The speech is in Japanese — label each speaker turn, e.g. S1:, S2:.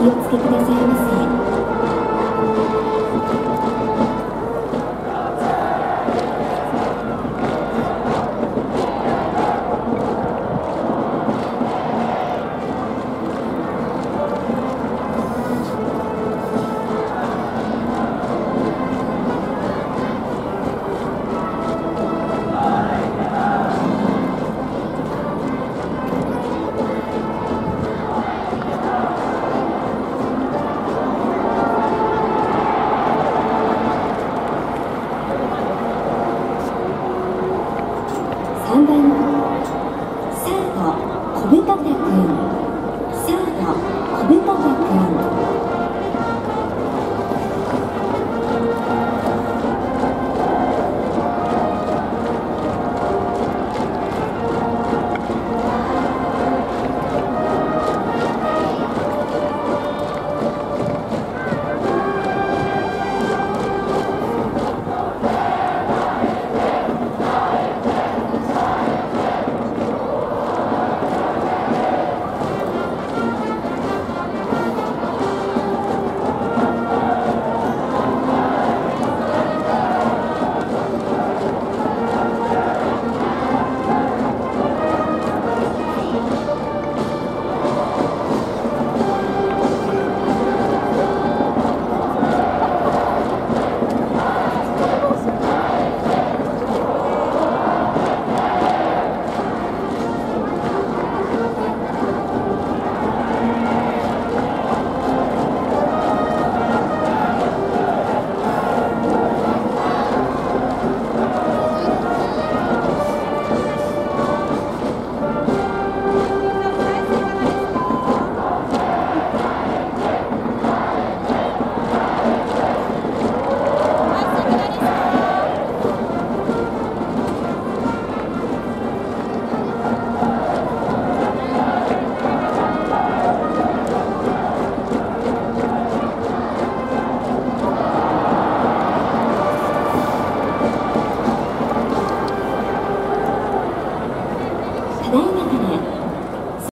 S1: 気をつけくださいませ。小豚君サード小豚君